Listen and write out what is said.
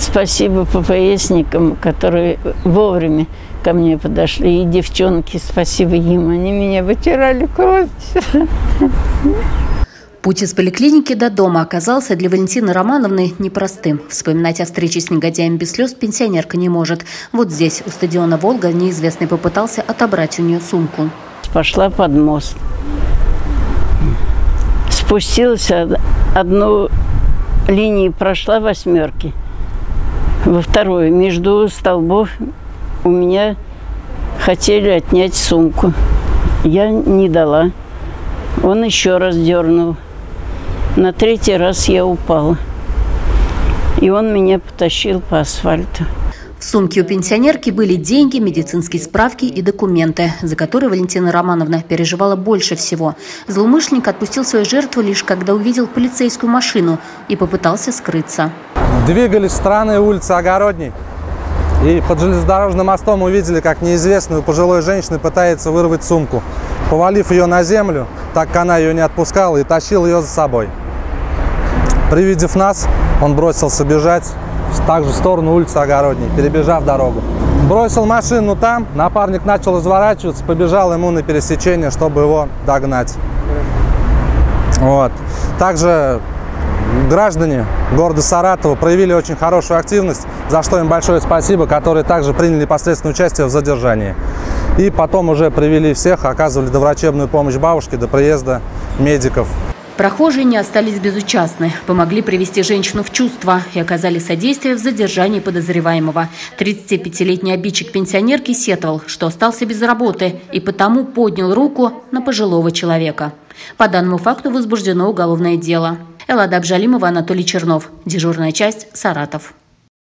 Спасибо ППСникам, которые вовремя ко мне подошли. И девчонки, спасибо им. Они меня вытирали кровь. Путь из поликлиники до дома оказался для Валентины Романовны непростым. Вспоминать о встрече с негодяем без слез пенсионерка не может. Вот здесь, у стадиона «Волга», неизвестный попытался отобрать у нее сумку. Пошла под мост. Спустилась одну линию, прошла восьмерки. Во вторую, между столбов у меня хотели отнять сумку. Я не дала. Он еще раз дернул. На третий раз я упала. И он меня потащил по асфальту. В сумке у пенсионерки были деньги, медицинские справки и документы, за которые Валентина Романовна переживала больше всего. Злоумышленник отпустил свою жертву лишь когда увидел полицейскую машину и попытался скрыться. Двигались странные улицы Огородней. И под железнодорожным мостом увидели, как неизвестную пожилой женщины пытается вырвать сумку. Повалив ее на землю, так как она ее не отпускала, и тащил ее за собой. Привидев нас, он бросился бежать также в сторону улицы Огородней, перебежав дорогу. Бросил машину там, напарник начал разворачиваться, побежал ему на пересечение, чтобы его догнать. Вот. Также граждане города Саратова проявили очень хорошую активность, за что им большое спасибо, которые также приняли непосредственное участие в задержании. И потом уже привели всех, оказывали доврачебную помощь бабушке до приезда медиков. Прохожие не остались безучастны, помогли привести женщину в чувство и оказали содействие в задержании подозреваемого. 35-летний обидчик пенсионерки сетовал, что остался без работы и потому поднял руку на пожилого человека. По данному факту возбуждено уголовное дело. Эллада Абжалимова, Анатолий Чернов. Дежурная часть «Саратов».